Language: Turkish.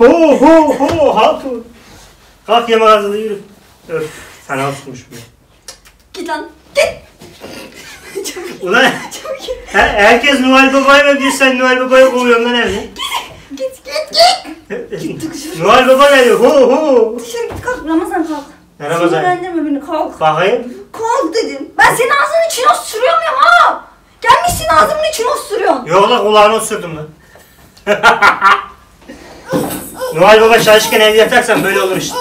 Ho ho ho hatun. Kalk yemek hazırla yürü. Öf fena tutmuş bu. Git lan. Git. Çabuk Ulan çabuk git. her, herkes Noel Baba'yı mı diyor sen Noel Baba'yı kovuyorsun lan evde. Git git git. Git dışarı. Noel Baba geliyor ho ho. Dışarı git kalk. Ramazan kalk. Ne Ramazan? Sinirlendirme beni kalk. Bakayım. Kalk dedim. Ben senin ağzının içine osuruyor muyum ha? Gelmişsin ağzımın içine osuruyorsun. Yok lan kulağını osurdum lan. Noel Baba çalışırken evde yatarsan böyle olur işte.